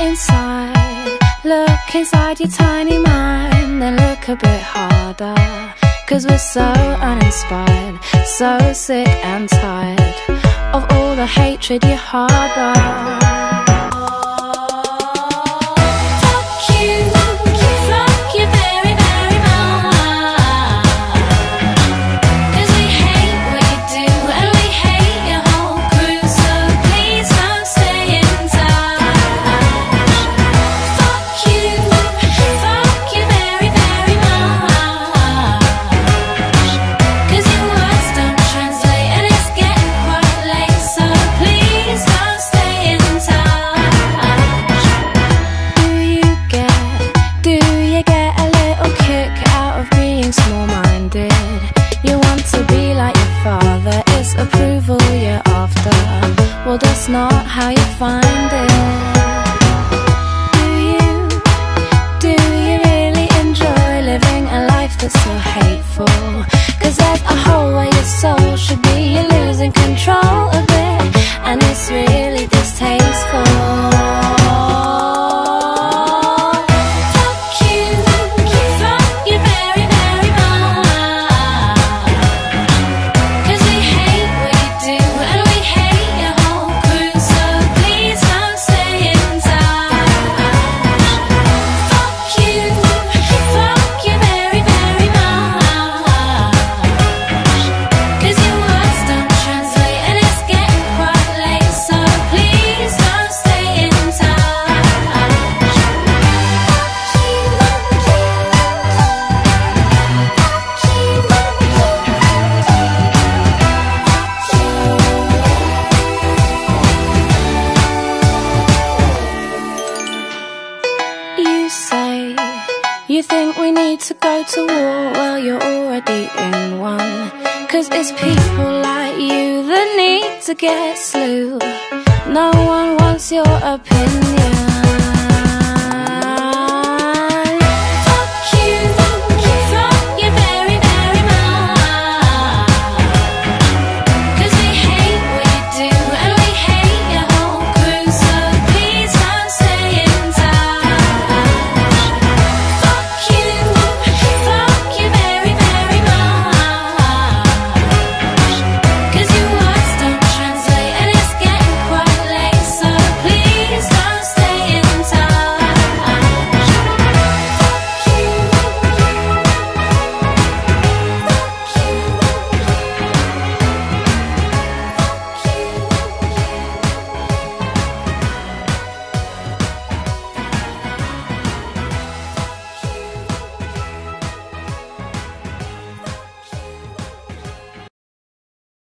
inside, look inside your tiny mind, then look a bit harder. Cause we're so uninspired, so sick and tired of all the hatred you harbor. Hateful? Cause there's a hole where your soul should be, say? You think we need to go to war? Well, you're already in one. Cause it's people like you that need to get slew. No one wants your opinion